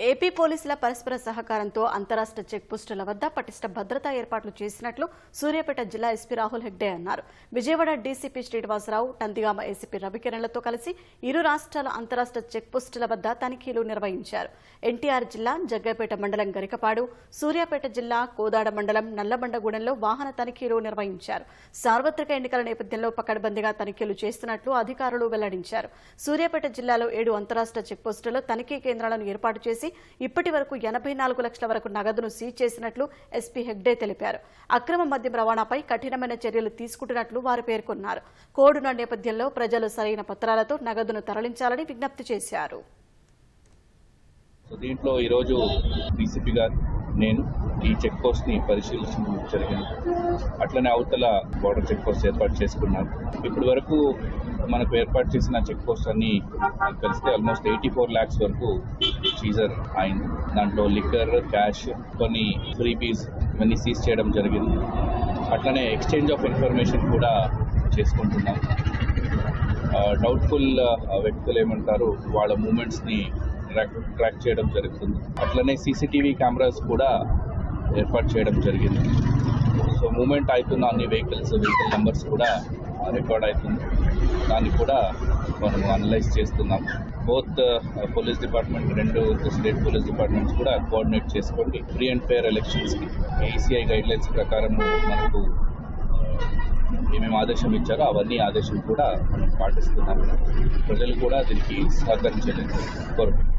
AP పోలీసుల పరస్పర సహకారంతో అంతరాష్ట్ర చెక్ పోస్టుల వద్ద పటిష్ట భద్రతా ఏర్పాట్లు చేసినట్లు సూర్యాపేట జిల్లా ఎస్పీ రాహుల్ హెగ్డే అన్నారు. విజయవాడ డీసీపీ శ్రీనివాసరావు నందిగామ ఏసీపీ రవికిరణ్లతో కలిసి ఇరు రాష్ట్రాల అంతరాష్ట్ర చెక్ పోస్టుల వద్ద తనిఖీలు నిర్వహించారు. ఎన్టీఆర్ జిల్లా జగ్గపేట మండలం గరికపాడు సూర్యాపేట జిల్లా కోదాడ మండలం నల్లబండగూడెంలో వాహన తనిఖీలు నిర్వహించారు. సార్వత్రిక ఎన్నికల నేపథ్యంలో పకడ్బందీగా తనిఖీలు చేస్తున్నట్లు అధికారులు వెల్లడించారు. సూర్యాపేట జిల్లాలో ఏడు అంతరాష్ట్ర చెక్పోస్టుల్లో తనిఖీ కేంద్రాలను ఏర్పాటు చేసి ఇప్పటి వరకు ఎనభై నాలుగు లక్షల వరకు నగదును సీజ్ చేసినట్లు ఎస్పీ హెగ్డే తెలిపారు. అక్రమ మద్యం రవాణాపై కఠినమైన చర్యలు తీసుకుంటున్నట్లు వారు పేర్కొన్నారు. కోడున నేపథ్యంలో ప్రజలు సరైన పత్రాలతో నగదును తరలించాలని విజ్ఞప్తి చేశారు. దీంట్లో ఈరోజు డీసీపీ గారు నేను ఈ చెక్ పోస్ట్ని పరిశీలించడం జరిగింది. అట్లనే అవతల బార్డర్ చెక్ పోస్ట్ ఏర్పాటు చేసుకున్నారు. ఇప్పటి వరకు మనకు ఏర్పాటు చేసిన చెక్ పోస్ట్ అన్ని కలిస్తే ఆల్మోస్ట్ ఎయిటీ ఫోర్ ల్యాక్స్ వరకు సీజర్ అయింది. దాంట్లో లిక్కర్ క్యాష్ కొన్ని ఫ్రీబీస్ ఇవన్నీ సీజ్ చేయడం జరిగింది. అట్లనే ఎక్స్చేంజ్ ఆఫ్ ఇన్ఫర్మేషన్ కూడా చేసుకుంటున్నాం. డౌట్ఫుల్ వ్యక్తులు ఏమంటారు? వాళ్ళ మూమెంట్స్ని ట్రాక్ ట్రాక్ చేయడం జరుగుతుంది. అట్లనే సీసీటీవీ కెమెరాస్ కూడా ఏర్పాటు చేయడం జరిగింది. సో మూమెంట్ అవుతున్న అన్ని వెహికల్స్ వెహికల్ నెంబర్స్ కూడా రికార్డ్ అవుతుంది దాన్ని కూడా మనం అనలైజ్ చేస్తున్నాం. బోత్ పోలీస్ డిపార్ట్మెంట్ రెండు స్టేట్ పోలీస్ డిపార్ట్మెంట్స్ కూడా కోఆర్డినేట్ చేసుకోండి. ఫ్రీ అండ్ ఫేర్ ఎలక్షన్స్కి ఈసీఐ గైడ్ లైన్స్ ప్రకారం మనకు uh, ఏమేమి ఆదేశం ఇచ్చారో అవన్నీ ఆదేశం కూడా మనం పాటిస్తున్నాం. ప్రజలు కూడా దీనికి సహకరించలేదు కోరుకుంటున్నాం.